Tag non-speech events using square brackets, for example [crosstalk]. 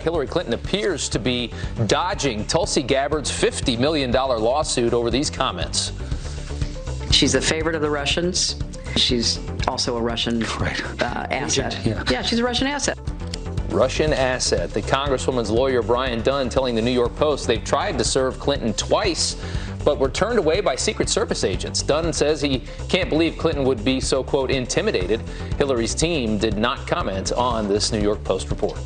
Hillary Clinton appears to be dodging Tulsi Gabbard's $50 million lawsuit over these comments. She's the favorite of the Russians. She's also a Russian [laughs] Right. uh, asset. Agent, yeah. she's a Russian asset. Russian asset. The Congresswoman's lawyer, Brian Dunn, telling the New York Post they've tried to serve Clinton twice, but were turned away by Secret Service agents. Dunn says he can't believe Clinton would be so, quote, intimidated. Hillary's team did not comment on this New York Post report.